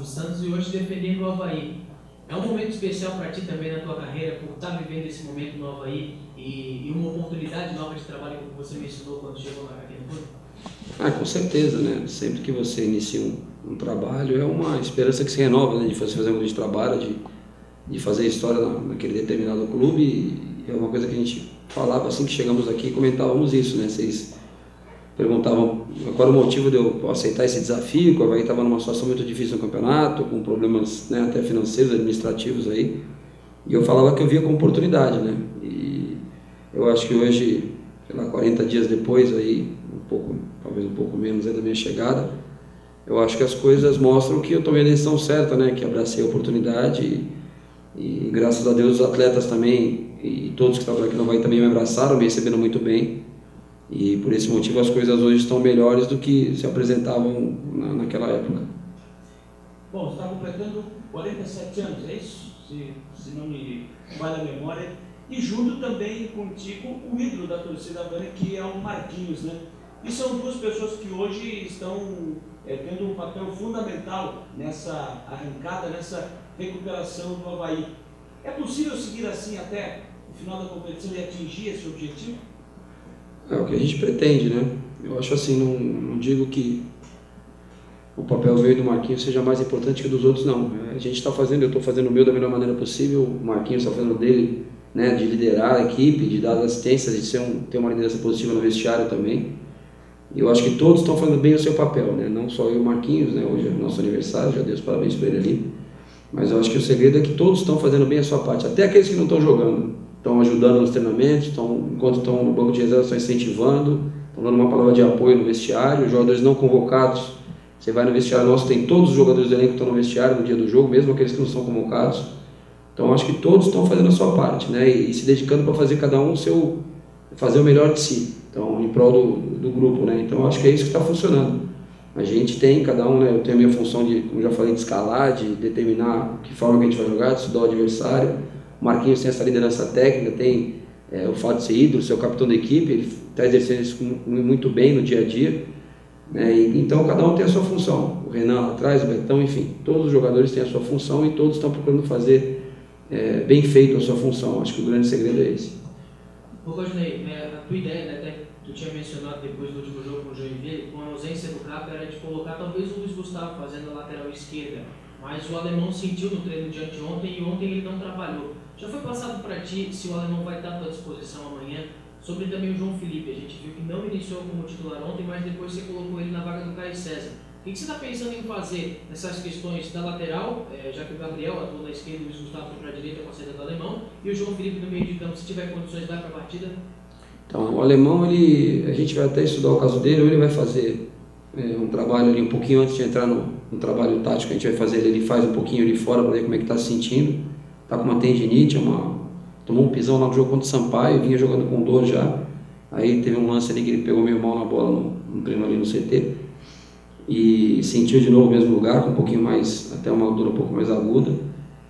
base do Santos e hoje defendendo o Havaí. É um momento especial para ti também na tua carreira, por estar tá vivendo esse momento no Havaí e, e uma oportunidade nova de trabalho, como você mencionou quando chegou aqui no clube? Ah, com certeza, né? Sempre que você inicia um, um trabalho, é uma esperança que se renova, né? De fazer um grande trabalho, de, de fazer história na, naquele determinado clube. E é uma coisa que a gente falava assim que chegamos aqui comentávamos isso, né? Vocês perguntavam qual era o motivo de eu aceitar esse desafio, que o Havaí estava numa situação muito difícil no campeonato, com problemas né, até financeiros, administrativos aí. E eu falava que eu via como oportunidade, né? E eu acho que hoje, sei lá, 40 dias depois aí, um pouco, talvez um pouco menos da minha chegada, eu acho que as coisas mostram que eu tomei a decisão certa, né? Que abracei a oportunidade e, e graças a Deus os atletas também e todos que estavam aqui no Havaí também me abraçaram, me receberam muito bem. E por esse motivo as coisas hoje estão melhores do que se apresentavam na, naquela época. Bom, você está completando 47 anos, é isso? Se, se não me falha a memória. E junto também contigo o ídolo da torcida havana, que é o Marquinhos, né? E são duas pessoas que hoje estão é, tendo um papel fundamental nessa arrancada, nessa recuperação do Havaí. É possível seguir assim até o final da competição e atingir esse objetivo? É o que a gente pretende, né? Eu acho assim, não, não digo que o papel veio do Marquinhos seja mais importante que dos outros, não. A gente está fazendo, eu estou fazendo o meu da melhor maneira possível, o Marquinhos está fazendo dele, né, de liderar a equipe, de dar assistências, de ser um, ter uma liderança positiva no vestiário também. E eu acho que todos estão fazendo bem o seu papel, né? Não só eu e o Marquinhos, né? Hoje é nosso aniversário, já dei os parabéns para ele ali. Mas eu acho que o segredo é que todos estão fazendo bem a sua parte, até aqueles que não estão jogando estão ajudando nos treinamentos, estão, enquanto estão no banco de reserva, estão incentivando, estão dando uma palavra de apoio no vestiário, os jogadores não convocados, você vai no vestiário nosso, tem todos os jogadores do elenco que estão no vestiário no dia do jogo, mesmo aqueles que não são convocados. Então acho que todos estão fazendo a sua parte, né? E, e se dedicando para fazer cada um o seu, fazer o melhor de si, então em prol do, do grupo, né? Então acho que é isso que está funcionando. A gente tem, cada um, né? Eu tenho a minha função de, como já falei, de escalar, de determinar que forma que a gente vai jogar, de estudar o adversário Marquinhos tem essa liderança técnica, tem é, o fato de ser ídolo, ser o capitão da equipe, ele está exercendo isso muito bem no dia a dia. Né? E, então cada um tem a sua função. O Renan lá atrás, o Betão, enfim, todos os jogadores têm a sua função e todos estão procurando fazer é, bem feito a sua função. Acho que o grande segredo é esse. Ô Rodney, é, a tua ideia, né, até tu tinha mencionado depois do último jogo com o Joinville, com a ausência do Capa, era de colocar talvez o Luiz Gustavo fazendo a lateral esquerda, mas o alemão sentiu no treino de anteontem e ontem ele não trabalhou. Já foi passado para ti se o alemão vai estar à tua disposição amanhã? Sobre também o João Felipe, a gente viu que não iniciou como titular ontem, mas depois você colocou ele na vaga do Caio César. O que você está pensando em fazer nessas questões da lateral, é, já que o Gabriel atuou na esquerda, o Luiz Gustavo para a direita com a saída do alemão, e o João Felipe no meio de campo, se tiver condições, vai para a partida? Então, o alemão, ele, a gente vai até estudar o caso dele, ou ele vai fazer é, um trabalho ali um pouquinho antes de entrar no, no trabalho tático, a gente vai fazer ele, ele faz um pouquinho ali fora para ver como é que está se sentindo tá com uma tendinite, uma, tomou um pisão lá no jogo contra o Sampaio, vinha jogando com dor já. Aí teve um lance ali que ele pegou meio mal na bola no, no treino ali no CT e sentiu de novo o mesmo lugar, com um pouquinho mais, até uma dor um pouco mais aguda.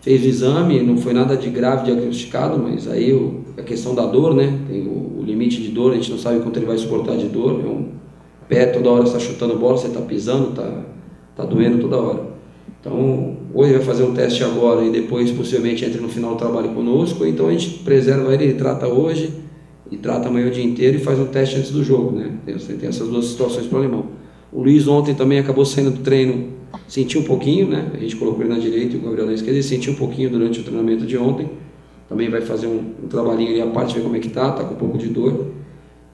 Fez o exame, não foi nada de grave diagnosticado, mas aí o, a questão da dor, né? Tem o, o, limite de dor, a gente não sabe quanto ele vai suportar de dor. É um pé toda hora está chutando bola, você está pisando, está tá doendo toda hora. Então, ou ele vai fazer um teste agora e depois possivelmente entra no final do trabalho conosco, ou então a gente preserva ele, ele trata hoje e trata amanhã o dia inteiro e faz um teste antes do jogo, né? Você tem essas duas situações para o alemão. O Luiz ontem também acabou saindo do treino, sentiu um pouquinho, né? A gente colocou ele na direita e o Gabriel na esquerda, ele sentiu um pouquinho durante o treinamento de ontem. Também vai fazer um, um trabalhinho ali à parte, ver como é que tá, tá com um pouco de dor.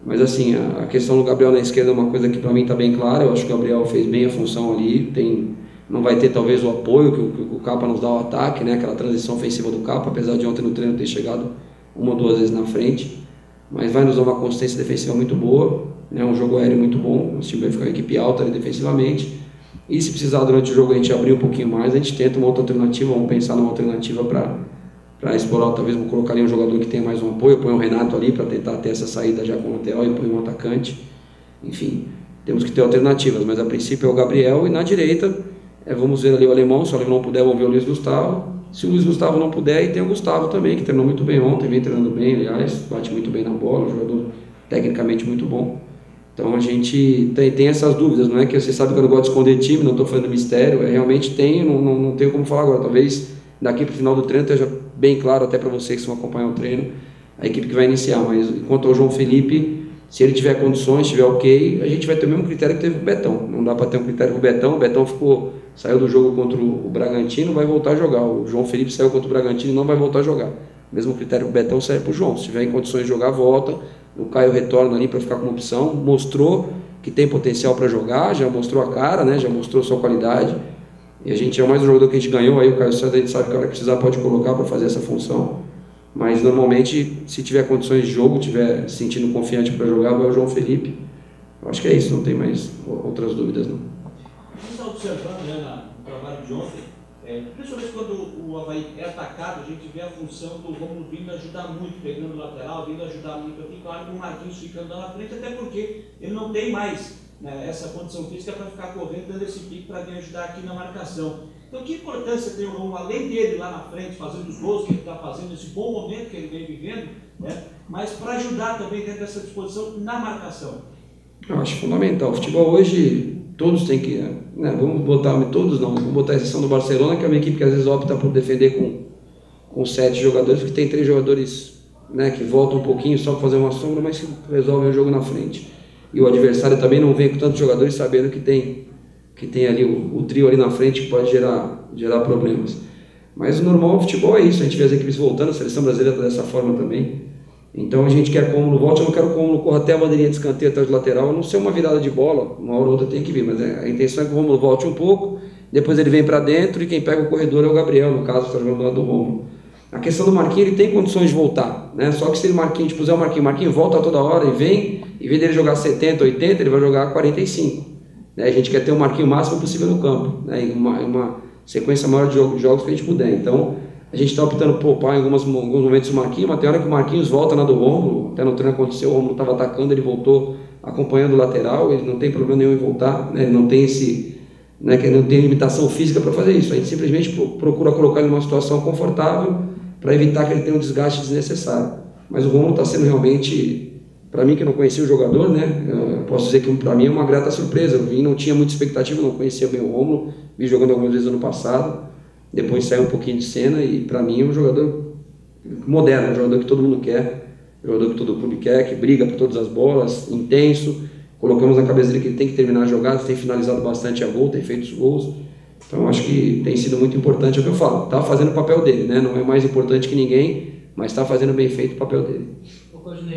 Mas assim, a, a questão do Gabriel na esquerda é uma coisa que para mim está bem clara. Eu acho que o Gabriel fez bem a função ali, tem não vai ter talvez o apoio que o, que o Capa nos dá ao ataque, né? aquela transição ofensiva do Capa, apesar de ontem no treino ter chegado uma ou duas vezes na frente, mas vai nos dar uma consistência defensiva muito boa, né? um jogo aéreo muito bom, o time vai ficar uma equipe alta ali defensivamente, e se precisar durante o jogo a gente abrir um pouquinho mais, a gente tenta uma outra alternativa, vamos pensar numa alternativa para explorar, talvez vou colocar ali um jogador que tenha mais um apoio, põe o Renato ali para tentar ter essa saída já com o lateral e põe um atacante, enfim, temos que ter alternativas, mas a princípio é o Gabriel e na direita é, vamos ver ali o alemão, se o alemão puder, vamos ver o Luiz Gustavo. Se o Luiz Gustavo não puder, e tem o Gustavo também, que treinou muito bem ontem, vem treinando bem, aliás, bate muito bem na bola, um jogador tecnicamente muito bom. Então a gente tem, tem essas dúvidas, não é que você sabe que eu não gosto de esconder time, não estou fazendo mistério, é, realmente tem, não, não, não tenho como falar agora. Talvez daqui para o final do treino esteja bem claro até para vocês que vão acompanhar o treino, a equipe que vai iniciar. Mas enquanto ao João Felipe, se ele tiver condições, estiver ok, a gente vai ter o mesmo critério que teve o Betão. Não dá para ter um critério para o Betão, o Betão ficou, saiu do jogo contra o Bragantino, vai voltar a jogar. O João Felipe saiu contra o Bragantino, não vai voltar a jogar. Mesmo critério o Betão serve para o João. Se tiver em condições de jogar, volta o Caio retorna ali para ficar como opção, mostrou que tem potencial para jogar, já mostrou a cara, né, já mostrou sua qualidade. E a gente é o mais um jogador que a gente ganhou, aí o Caio Santos a gente sabe que a hora que precisar pode colocar para fazer essa função. Mas normalmente, se tiver condições de jogo, tiver se sentindo confiante para jogar, vai o João Felipe. Eu acho que é isso, não tem mais outras dúvidas não. A gente está observando né, no trabalho de ontem, é, principalmente quando o Havaí é atacado, a gente vê a função do Romulo vindo ajudar muito, pegando o lateral, vindo ajudar muito aqui, claro, o Marquinhos ficando lá na frente, até porque ele não tem mais né, essa condição física para ficar correndo, dando esse pique para vir ajudar aqui na marcação. Então, que importância tem o Romulo, além dele lá na frente, fazendo os gols que ele está fazendo, esse bom momento que ele vem vivendo, né, mas para ajudar também dentro dessa disposição na marcação? Eu acho fundamental. O futebol hoje todos têm que, né, vamos botar, todos não, vamos botar a exceção do Barcelona, que é uma equipe que às vezes opta por defender com, com sete jogadores, porque tem três jogadores né, que voltam um pouquinho só para fazer uma sombra, mas que resolvem o jogo na frente. E o adversário também não vem com tantos jogadores sabendo que tem, que tem ali o, o trio ali na frente que pode gerar, gerar problemas. Mas o normal do futebol é isso, a gente vê as equipes voltando, a seleção brasileira dessa forma também. Então a gente quer que o Rômulo volte, eu não quero que o Rômulo corra até a bandeirinha de escanteio atrás do lateral, não ser uma virada de bola, uma hora ou outra tem que vir, mas é, a intenção é que o Rômulo volte um pouco, depois ele vem para dentro e quem pega o corredor é o Gabriel, no caso, está jogando do lado do Rômulo. A questão do Marquinhos, ele tem condições de voltar, né? Só que se ele Marquinhos, tipo, puser o Marquinhos, Marquinhos volta toda hora e vem, em vez dele jogar 70, 80, ele vai jogar 45. Né? A gente quer ter o Marquinhos o máximo possível no campo, né? Uma, uma sequência maior de jogos que a gente puder. Então, a gente está optando por poupar em algumas, alguns momentos o Marquinhos, mas tem hora que o Marquinhos volta na do Romulo, até no treino aconteceu, o Romulo estava atacando, ele voltou acompanhando o lateral, ele não tem problema nenhum em voltar, né? ele não tem esse, né, que não tem limitação física para fazer isso, a gente simplesmente procura colocar ele numa situação confortável para evitar que ele tenha um desgaste desnecessário. Mas o Romulo está sendo realmente, para mim que não conhecia o jogador, né, eu posso dizer que para mim é uma grata surpresa, eu vim, não tinha muita expectativa, não conhecia bem o Romulo, vi jogando algumas vezes ano passado, depois saiu um pouquinho de cena e para mim é um jogador moderno, um jogador que todo mundo quer, um jogador que todo clube quer, que briga por todas as bolas, intenso. Colocamos na cabeça dele que ele tem que terminar as jogadas, tem finalizado bastante a gol, tem feito os gols. Então acho que tem sido muito importante, é o que eu falo, está fazendo o papel dele, né? não é mais importante que ninguém, mas está fazendo bem feito o papel dele.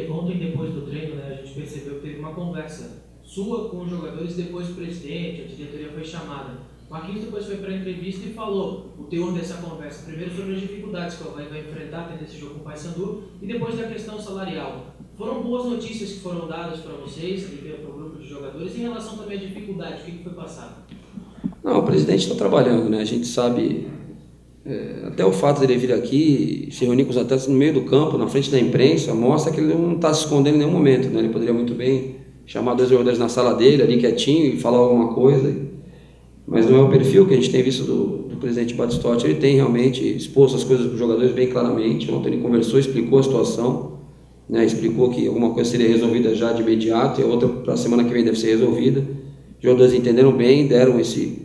Ontem depois do percebeu que teve uma conversa sua com os jogadores, depois o presidente, a diretoria foi chamada. Marquinhos depois foi para a entrevista e falou o teor dessa conversa. Primeiro sobre as dificuldades que o Havaí vai enfrentar tendo esse jogo com o Paysandu e depois da questão salarial. Foram boas notícias que foram dadas para vocês, para o grupo de jogadores, em relação também à dificuldade, o que foi passado? Não, o presidente está trabalhando, né? A gente sabe, é, até o fato dele vir aqui, se reunir com os atletas no meio do campo, na frente da imprensa, mostra que ele não está se escondendo em nenhum momento, né? Ele poderia muito bem chamar dois jogadores na sala dele, ali quietinho, e falar alguma coisa mas não é o perfil que a gente tem visto do, do presidente Batistotti. Ele tem realmente exposto as coisas para os jogadores bem claramente. Ontem ele conversou, explicou a situação, né, explicou que alguma coisa seria resolvida já de imediato e a outra para a semana que vem deve ser resolvida. Os jogadores entenderam bem, deram esse,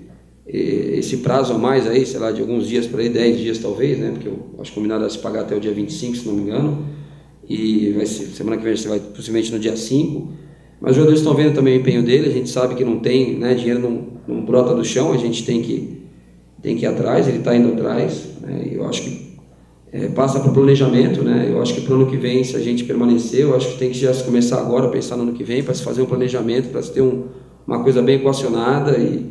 esse prazo a mais aí, sei lá, de alguns dias para aí, 10 dias talvez, né, porque eu acho combinado a se pagar até o dia 25, se não me engano. E vai ser, semana que vem você vai possivelmente no dia 5. Mas os jogadores estão vendo também o empenho dele, a gente sabe que não tem, né, dinheiro não, não brota do chão, a gente tem que, tem que ir atrás, ele está indo atrás. Né? Eu acho que é, passa para o planejamento, né? Eu acho que para o ano que vem, se a gente permanecer, eu acho que tem que já começar agora pensar no ano que vem, para se fazer um planejamento, para se ter um, uma coisa bem equacionada e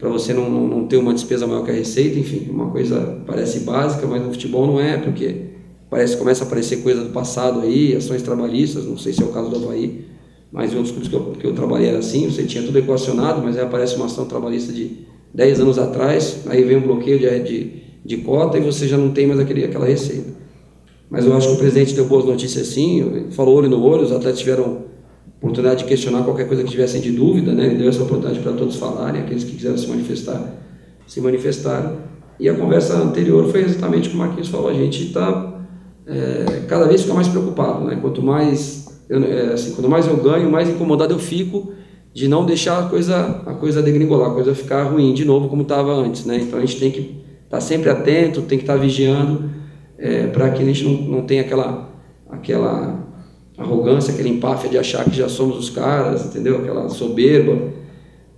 para você não, não, ter uma despesa maior que a receita, enfim, uma coisa parece básica, mas no futebol não é, porque parece começa a aparecer coisa do passado aí, ações trabalhistas, não sei se é o caso do Havaí, mas em outros clubes que eu, que eu trabalhei era assim, você tinha tudo equacionado, mas aí aparece uma ação trabalhista de 10 anos atrás, aí vem um bloqueio de, de, de cota e você já não tem mais aquele, aquela receita. Mas eu acho que o presidente deu boas notícias sim, falou olho no olho, os atletas tiveram oportunidade de questionar qualquer coisa que tivessem de dúvida, né? ele deu essa oportunidade para todos falarem, aqueles que quiseram se manifestar, se manifestaram. E a conversa anterior foi exatamente o que o Marquinhos falou. A gente está é, cada vez fica mais preocupado, né? Quanto mais, eu, é, assim, quanto mais eu ganho, mais incomodado eu fico de não deixar a coisa, a coisa degringolar, a coisa ficar ruim de novo como estava antes, né? Então a gente tem que estar tá sempre atento, tem que estar tá vigiando é, para que a gente não, não tenha aquela, aquela arrogância, aquela empáfia de achar que já somos os caras, entendeu? Aquela soberba,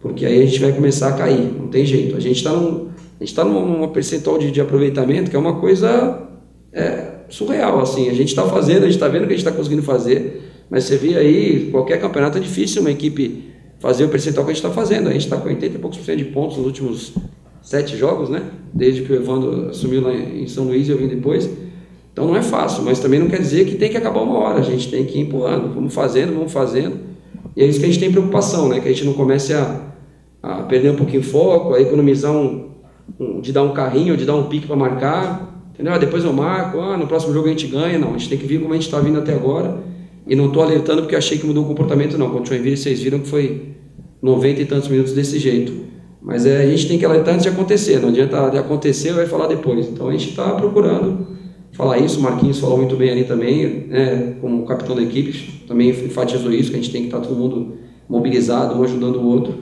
porque aí a gente vai começar a cair, não tem jeito. A gente está num, a gente tá numa percentual de, de aproveitamento que é uma coisa é, surreal, assim. A gente está fazendo, a gente está vendo que a gente está conseguindo fazer, mas você vê aí, qualquer campeonato é difícil uma equipe fazer o percentual que a gente está fazendo. A gente está com 80 e poucos por cento de pontos nos últimos sete jogos, né? Desde que o Evandro assumiu lá em São Luís e eu vim depois. Então não é fácil, mas também não quer dizer que tem que acabar uma hora. A gente tem que ir empurrando, vamos fazendo, vamos fazendo. E é isso que a gente tem preocupação, né? Que a gente não comece a, a perder um pouquinho o foco, a economizar um, um, de dar um carrinho, de dar um pique para marcar, entendeu? Ah, depois eu marco, ah, no próximo jogo a gente ganha. Não, a gente tem que vir como a gente está vindo até agora. E não estou alertando porque achei que mudou o comportamento, não. Quando o Joinville, vocês viram que foi 90 e tantos minutos desse jeito. Mas é, a gente tem que alertar antes de acontecer, não adianta de acontecer, vai falar depois. Então a gente está procurando falar isso, o Marquinhos falou muito bem ali também, né, como capitão da equipe, também enfatizou isso, que a gente tem que estar todo mundo mobilizado, um ajudando o outro.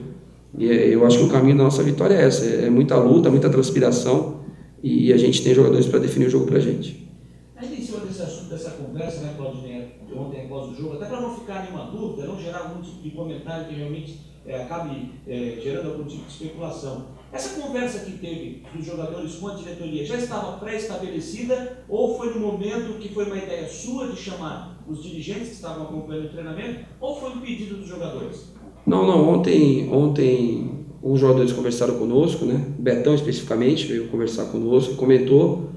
E é, eu acho que o caminho da nossa vitória é essa, é muita luta, muita transpiração e a gente tem jogadores para definir o jogo para a gente. Ainda em cima desse assunto, dessa conversa, né, Claudinei, ontem após o jogo, até para não ficar nenhuma dúvida, não gerar algum tipo de comentário que realmente é, acabe é, gerando algum tipo de especulação. Essa conversa que teve dos jogadores com a diretoria já estava pré-estabelecida ou foi no momento que foi uma ideia sua de chamar os dirigentes que estavam acompanhando o treinamento ou foi um pedido dos jogadores? Não, não. Ontem, ontem os jogadores conversaram conosco, né? Betão especificamente veio conversar conosco, comentou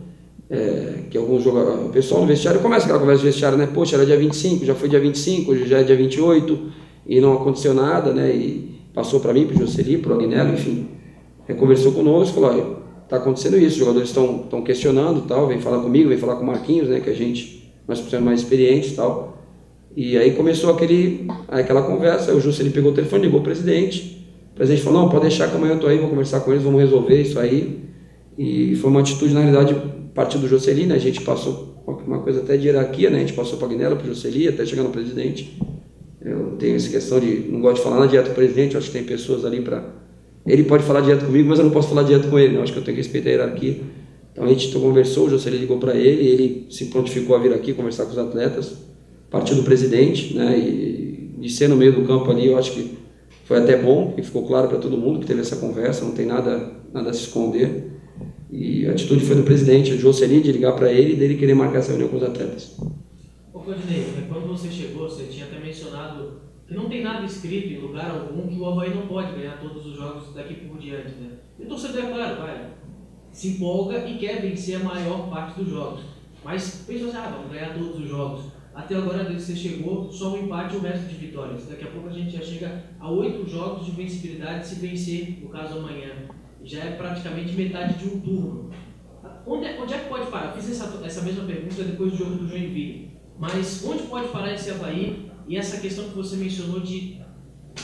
é, que alguns jogadores, o pessoal no vestiário começa aquela conversa de vestiário, né? Poxa, era dia 25, já foi dia 25, hoje já é dia 28 e não aconteceu nada, né? E passou para mim, para o Jocely, para o Agnello, enfim. Conversou conosco, falou, olha, tá acontecendo isso, os jogadores estão estão questionando, tal, vem falar comigo, vem falar com o Marquinhos, né? Que a gente nós precisamos mais experientes, tal. E aí começou aquele aquela conversa, o Jocely pegou o telefone, ligou o presidente, o presidente falou, não, pode deixar que amanhã eu tô aí, vou conversar com eles, vamos resolver isso aí. E foi uma atitude, na realidade, partir do Jocely, né? A gente passou uma coisa até de hierarquia, né? A gente passou para Guinela, para o Jocely, até chegar no presidente. Eu tenho essa questão de, não gosto de falar na direto com o presidente, acho que tem pessoas ali para... Ele pode falar direto comigo, mas eu não posso falar direto com ele, né? Acho que eu tenho que respeitar a hierarquia. Então a gente conversou, o Jocely ligou para ele, ele se prontificou a vir aqui conversar com os atletas, partiu do presidente, né? E de ser no meio do campo ali, eu acho que foi até bom, e ficou claro para todo mundo que teve essa conversa, não tem nada, nada a se esconder. E a atitude foi do presidente, o Jocely, de ligar para ele e dele querer marcar essa reunião com os atletas. Ô Claudinei, quando você chegou, você tinha até mencionado não tem nada escrito em lugar algum que o Havaí não pode ganhar todos os jogos daqui por diante, né? E o torcedor, é claro, vai, se empolga e quer vencer a maior parte dos jogos. Mas pensou assim, ah, vamos ganhar todos os jogos. Até agora, desde que você chegou, só um empate e o resto de vitórias. Daqui a pouco a gente já chega a oito jogos de vencibilidade se vencer, no caso amanhã já é praticamente metade de um turno. Onde, é, onde é que pode parar? Eu fiz essa, essa mesma pergunta depois do jogo do Joinville. Mas onde pode parar esse Havaí e essa questão que você mencionou de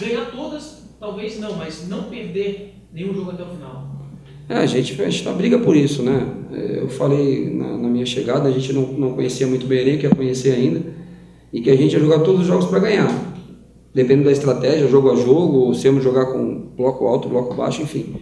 ganhar todas, talvez não, mas não perder nenhum jogo até o final? É, a gente está briga por isso, né? É, eu falei na, na, minha chegada, a gente não, não conhecia muito bem nem quer conhecer ainda, e que a gente ia jogar todos os jogos para ganhar. Dependendo da estratégia, jogo a jogo, se vamos jogar com bloco alto, bloco baixo, enfim.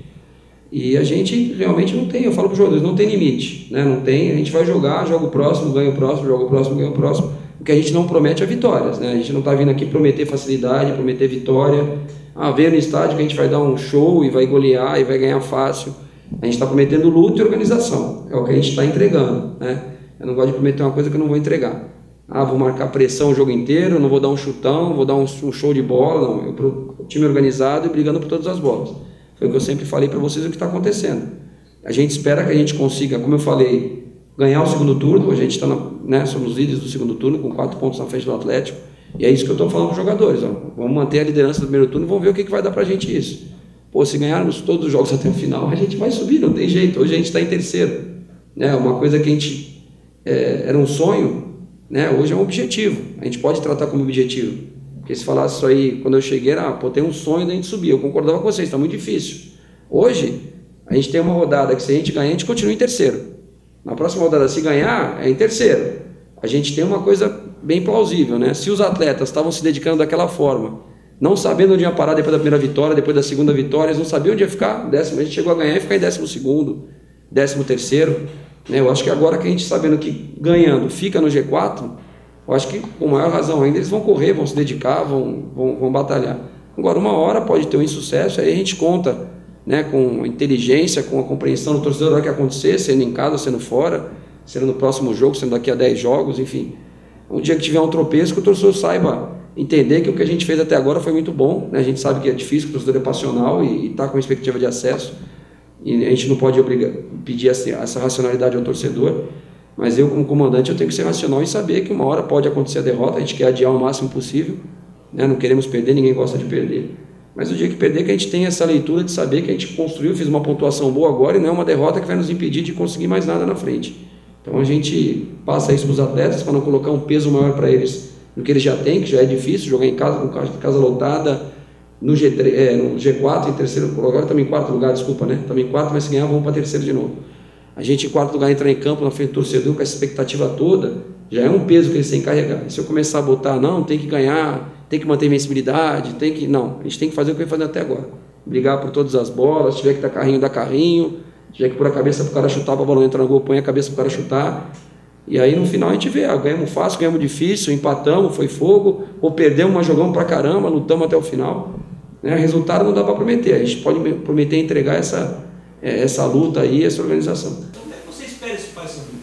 E a gente realmente não tem, eu falo para os jogadores, não tem limite, né? não tem, a gente vai jogar, joga o próximo, ganha o próximo, joga o próximo, ganha o próximo, o que a gente não promete é vitórias, né? a gente não está vindo aqui prometer facilidade, prometer vitória, ah, ver no estádio que a gente vai dar um show e vai golear e vai ganhar fácil, a gente está prometendo luta e organização, é o que a gente está entregando, né? eu não gosto de prometer uma coisa que eu não vou entregar, ah, vou marcar pressão o jogo inteiro, não vou dar um chutão, vou dar um, um show de bola, não, eu pro time organizado e brigando por todas as bolas. Foi o que eu sempre falei para vocês o que está acontecendo. A gente espera que a gente consiga, como eu falei, ganhar o segundo turno. A gente está, né, somos líderes do segundo turno, com quatro pontos na frente do Atlético. E é isso que eu estou falando para os jogadores. Ó. Vamos manter a liderança do primeiro turno vamos ver o que, que vai dar para a gente isso. Pô, se ganharmos todos os jogos até o final, a gente vai subir, não tem jeito. Hoje a gente está em terceiro. Né? Uma coisa que a gente é, era um sonho, né? hoje é um objetivo. A gente pode tratar como objetivo. Porque se falasse isso aí quando eu cheguei, era, pô, tem um sonho da gente subir. Eu concordava com vocês, está muito difícil. Hoje, A gente tem uma rodada que se a gente ganhar, a gente continua em terceiro. Na próxima rodada, se ganhar, é em terceiro. A gente tem uma coisa bem plausível, né? Se os atletas estavam se dedicando daquela forma, não sabendo onde ia parar depois da primeira vitória, depois da segunda vitória, eles não sabiam onde ia ficar. Décimo, a gente chegou a ganhar e ficar em décimo segundo, décimo terceiro. Né? Eu acho que agora que a gente sabendo que ganhando fica no G4, eu acho que com maior razão ainda eles vão correr, vão se dedicar, vão, vão, vão batalhar. Agora, uma hora pode ter um insucesso, aí a gente conta né, com inteligência, com a compreensão do torcedor do que acontecer, sendo em casa, sendo fora, sendo no próximo jogo, sendo daqui a 10 jogos, enfim. Um dia que tiver um tropeço, que o torcedor saiba entender que o que a gente fez até agora foi muito bom. Né? A gente sabe que é difícil, o torcedor é passional e está com expectativa de acesso. E a gente não pode obrigar, pedir essa, essa racionalidade ao torcedor. Mas eu, como comandante, eu tenho que ser racional e saber que uma hora pode acontecer a derrota. A gente quer adiar o máximo possível. Né? Não queremos perder, ninguém gosta de perder. Mas o dia que perder, que a gente tenha essa leitura de saber que a gente construiu, fez uma pontuação boa agora e não é uma derrota que vai nos impedir de conseguir mais nada na frente. Então a gente passa isso para os atletas para não colocar um peso maior para eles no que eles já têm, que já é difícil, jogar em casa com casa lotada, no, G3, é, no G4, em terceiro lugar, agora também em quarto lugar, desculpa, né? Também em quarto, mas se ganhar, vamos para terceiro de novo. A gente em quarto lugar entrar em campo na frente do torcedor com essa expectativa toda, já é um peso que eles têm que carregar. Se eu começar a botar, não, tem que ganhar, tem que manter invencibilidade, tem que. Não, a gente tem que fazer o que vem fazendo até agora. Brigar por todas as bolas, se tiver que dar carrinho, dá carrinho, se tiver que pôr a cabeça para o cara chutar, para a bola entrar no gol, põe a cabeça para o cara chutar. E aí no final a gente vê, ah, ganhamos fácil, ganhamos difícil, empatamos, foi fogo, ou perdemos, mas jogamos pra caramba, lutamos até o final. Né? Resultado não dá para prometer, a gente pode prometer entregar essa, é, essa luta aí, essa organização. Então, como é que você espera esse Paysandu?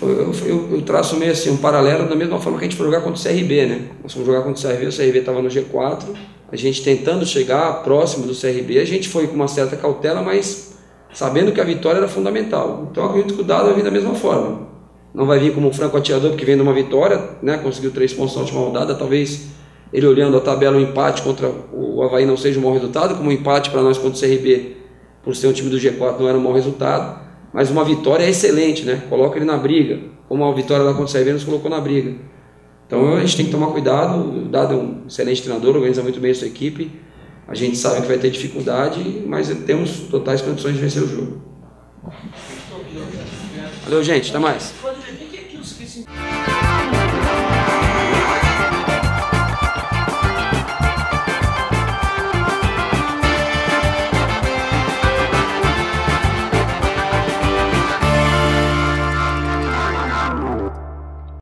Eu, eu, eu, traço meio assim, um paralelo da mesma forma que a gente foi jogar contra o CRB, né? Nós fomos jogar contra o CRB, o CRB estava no G4, a gente tentando chegar próximo do CRB, a gente foi com uma certa cautela, mas sabendo que a vitória era fundamental. Então acredito que o dado vai vir da mesma forma. Não vai vir como um franco atirador, porque vem de uma vitória, né? conseguiu três pontos na última rodada. Talvez ele olhando a tabela, o empate contra o Havaí não seja um bom resultado, como um empate para nós contra o CRB, por ser um time do G4, não era um bom resultado. Mas uma vitória é excelente, né? Coloca ele na briga. Como a vitória lá contra o nos colocou na briga. Então a gente tem que tomar cuidado. O Dado é um excelente treinador, organiza muito bem a sua equipe a gente sabe que vai ter dificuldade, mas temos totais condições de vencer o jogo. Valeu, gente. Até mais.